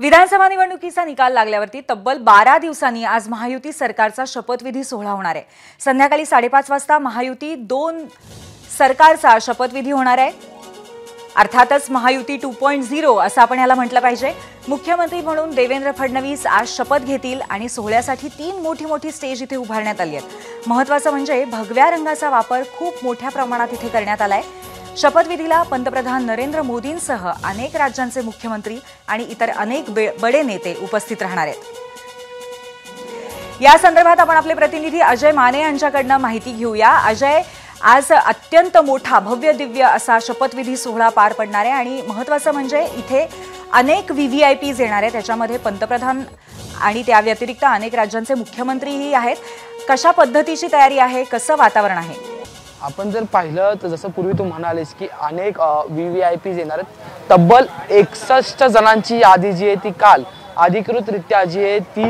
विधानसभा निवडणुकीचा निकाल लागल्यावरती तब्बल बारा दिवसांनी आज महायुती सरकारचा शपथविधी सोहळा होणार आहे. संध्याकाळी साडेपाच वाजता महायुती दोन सरकारचा शपथविधी होणार आहे. अर्थातच महायुती टू पॉईंट झिरो असं आपण याला म्हटलं पाहिजे. मुख्यमंत्री म्हणून देवेंद्र फडणवीस आज शपथ घेतील आणि सोहळ्यासाठी तीन मोठी मोठी स्टेज इथे उभारण्यात आली आहेत. महत्वाचं म्हणजे भगव्या रंगाचा वापर खूप मोठ्या प्रमाणात इथे करण्यात आला आहे शपथविधीला पंतप्रधान नरेंद्र मोदींसह अनेक राज्यांचे मुख्यमंत्री आणि इतर अनेक बे- बडे नेते उपस्थित राहणार आहेत. या संदर्भात आपण आपले प्रतिनिधी अजय माने यांच्याकडनं माहिती घेऊया. अजय आज अत्यंत मोठा भव्य दिव्य असा शपथविधी सोहळा पार पडणार आहे आणि महत्वाचं म्हणजे इथे अनेक व्ही व्ही आय पीज येणार आहेत. त्याच्यामध्ये पंतप्रधान आणि त्या व्यतिरिक्त अनेक राज्यांचे मुख्यमंत्रीही आहेत. कशा पद्धतीची तयारी आहे? कसं वातावरण आहे? आपण जर पाहिलं तर जसं पूर्वी तू म्हणालेस की अनेक व्ही व्ही आय पीज येणार आहेत. तब्बल एकसष्ट जणांची यादी जी आहे ती काल अधिकृतरित्या जी आहे ती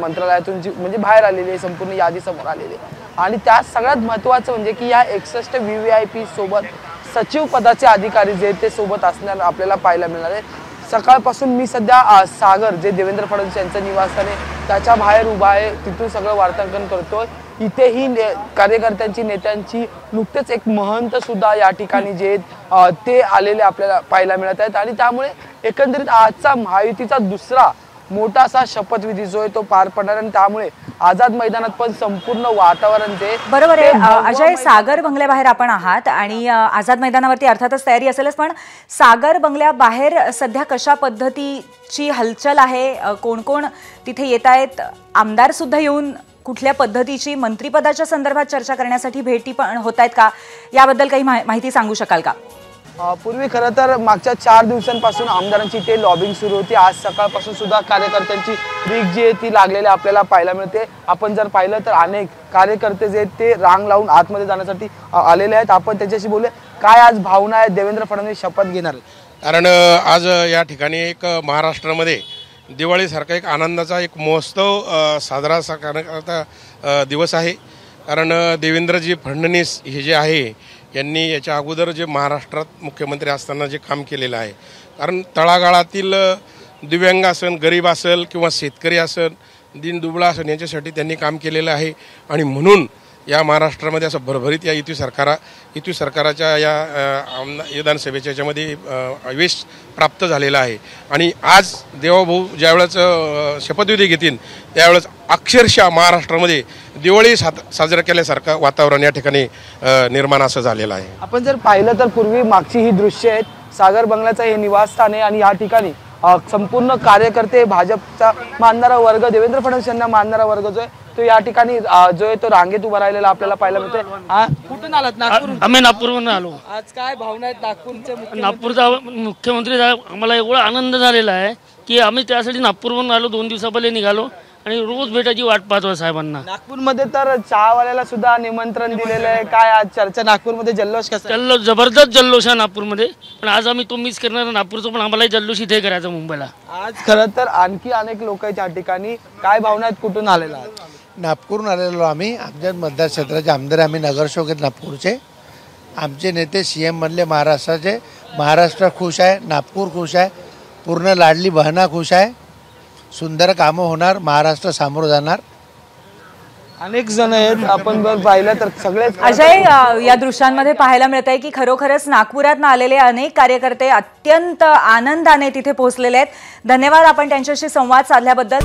मंत्रालयातून जी म्हणजे बाहेर आलेली आहे संपूर्ण यादी समोर आलेली आहे. आणि त्यात सगळ्यात महत्त्वाचं म्हणजे की या एकसष्ट व्ही व्ही आय पी सोबत सचिव पदाचे अधिकारी जे आहेत ते सोबत असणार आपल्याला पाहायला मिळणार आहे. सकाळपासून मी सध्या सागर जे देवेंद्र फडणवीस यांचं निवासस्थान आहे त्याच्या बाहेर उभा आहे तिथून सगळं वार्तांकन करतोय. इथेही ने- कार्यकर्त्यांची नेत्यांची नुकतेच एक महंत सुद्धा या ठिकाणी जे ते आलेले आपल्याला पाहायला मिळत आहेत. आणि त्यामुळे एकंदरीत आजचा महायुतीचा दुसरा मोठा असा शपथविधी जो आहे तो पार पडणार आणि त्यामुळे आझाद मैदानात पण संपूर्ण वातावरण जे बरोबर आहे. ते अजय सागर बंगल्याबाहेर आपण आहात. आणि आझाद मैदानावरती अर्थातच तयारी असेलच पण सागर बंगल्याबाहेर सध्या कशा पद्धतीची हलचल आहे? कोण कोण तिथे येत आहेत? आमदार सुद्धा येऊन कुठल्या पद्धतीची मंत्रिपदाच्या संदर्भात चर्चा करण्यासाठी भेटी पण होत आहेत का? याबद्दल काही माहि- माहिती सांगू शकाल का? पूर्वी खरं तर मागच्या चार दिवसांपासून आमदारांची ते लॉबिंग सुरू होती. आज सकाळपासून सुद्धा कार्यकर्त्यांची रीक जी आहे ती लागलेली आपल्याला पाहायला मिळते. आपण जर पाहिलं तर अनेक कार्यकर्ते जे आहेत ते रांग लावून आतमध्ये जाण्यासाठी आलेले आहेत. आपण त्याच्याशी बोलूया. काय आज भावना आहे देवेंद्र फडणवीस शपथ घेणार कारण आज या ठिकाणी एक महाराष्ट्रामध्ये दिवाळीसारखा एक आनंदाचा एक महोत्सव साजरा सा- करण्याकरता दिवस आहे. कारण देवेंद्रजी फडणवीस हे जे आहे यांनी याच्या अगोदर जे महाराष्ट्रात मुख्यमंत्री असताना जे काम केलेलं आहे. कारण तळागाळातील दिव्यांग असन गरीब असेल किंवा शेतकरी असेल दिन दुबळा असेल यांच्यासाठी त्यांनी काम केलेलं आहे. आणि म्हणून या महाराष्ट्रामध्ये असं भरभरीत या युती सरकारा युती सरकाराच्या या आमदा विधानसभेच्या याच्यामध्ये यश प्राप्त झालेलं आहे. आणि आज देवाभाऊ ज्यावेळेस शपथविधी घेतील त्यावेळेस अक्षरशः महाराष्ट्रामध्ये दिवाळी सात साजरा केल्यासारखं वातावरण या ठिकाणी निर्माण असं झालेलं आहे. आपण जर पाहिलं तर पूर्वी मागची ही दृश्य आहेत सागर बंगल्याचं हे निवासस्थान आहे आणि या ठिकाणी संपूर्ण कार्यकर्ते भाजपचा मानणारा वर्ग देवेंद्र फडणवीस यांना मानणारा वर्ग जो आहे तो या ठिकाणी जो आहे तो रांगेत उभा राहिलेला आपल्याला पाहायला मिळतोय. कुठून आलात नागपूर? आम्ही नागपूरवरून आलो. आज काय भावना आहेत नागपूरचे नागपूरचा मुख्यमंत्री आम्हाला एवढा आनंद झालेला आहे की आम्ही त्यासाठी नागपूरवरून आलो दोन दिवसा पहिले निघालो आणि रोज भेटायची वाट पाहतो साहेबांना. नागपूरमध्ये तर चहावाल्याला सुद्धा निमंत्रण दिलेलं आहे. काय आज चर्चा नागपूरमध्ये जल्लोष कसा? जल्लोष जबरदस्त जल्लोष आहे नागपूरमध्ये. पण आज आम्ही तो मिस करणार नागपूरचं पण आम्हाला जल्लोष इथे करायचं मुंबईला. आज खरं तर आणखी अनेक लोक आहेत या ठिकाणी. काय भावना आहेत? कुठून आलेला आहात? नागपूरहून आलेलो आम्ही. आमच्या मतदारक्षेत्राचे आमदार आम्ही नगरसेवक आहेत नागपूरचे. आमचे नेते सी एम बनले महाराष्ट्राचे. महाराष्ट्र खुश आहे नागपूर खुश आहे पूर्ण लाडली बहना खुश आहे. सुंदर कामं होणार महाराष्ट्र सामोरं जाणार. अनेक जण आहेत आपण जर पाहिलं तर सगळेच अजय या दृश्यांमध्ये पाहायला मिळत आहे की खरोखरच नागपुरात आलेले अनेक कार्यकर्ते अत्यंत आनंदाने तिथे पोहोचलेले आहेत. धन्यवाद आपण त्यांच्याशी संवाद साधल्याबद्दल.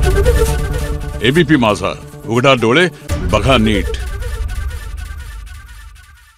एबीपी माझा. उघडा डोळे बघा नीट.